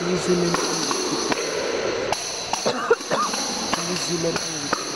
New Zealand New Zealand Vamos.